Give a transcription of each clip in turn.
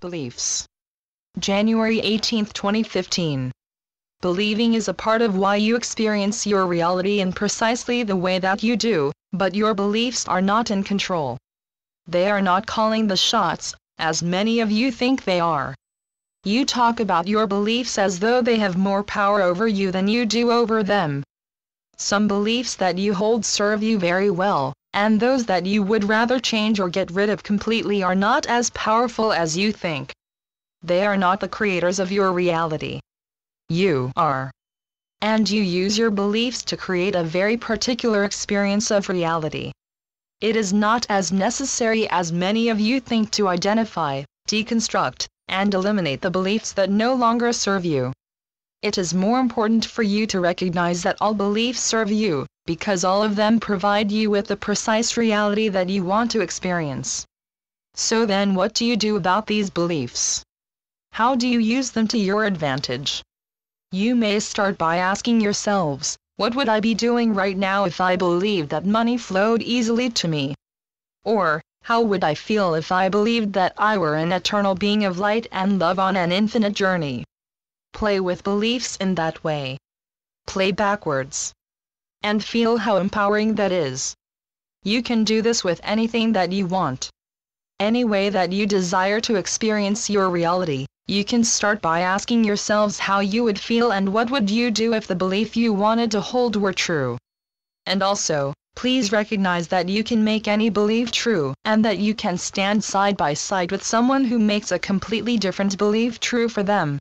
Beliefs. January 18, 2015. Believing is a part of why you experience your reality in precisely the way that you do, but your beliefs are not in control. They are not calling the shots, as many of you think they are. You talk about your beliefs as though they have more power over you than you do over them. Some beliefs that you hold serve you very well, and those that you would rather change or get rid of completely are not as powerful as you think. They are not the creators of your reality. You are. And you use your beliefs to create a very particular experience of reality. It is not as necessary as many of you think to identify, deconstruct, and eliminate the beliefs that no longer serve you. It is more important for you to recognize that all beliefs serve you, because all of them provide you with the precise reality that you want to experience. So then what do you do about these beliefs? How do you use them to your advantage? You may start by asking yourselves, what would I be doing right now if I believed that money flowed easily to me? Or, how would I feel if I believed that I were an eternal being of light and love on an infinite journey? Play with beliefs in that way. Play backwards. And feel how empowering that is. You can do this with anything that you want. Any way that you desire to experience your reality, you can start by asking yourselves how you would feel and what would you do if the belief you wanted to hold were true. And also, please recognize that you can make any belief true, and that you can stand side by side with someone who makes a completely different belief true for them.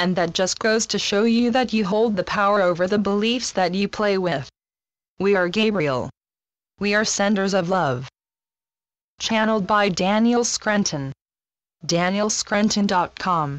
And that just goes to show you that you hold the power over the beliefs that you play with. We are Gabriel. We are senders of love. Channeled by Daniel Scranton. DanielScranton.com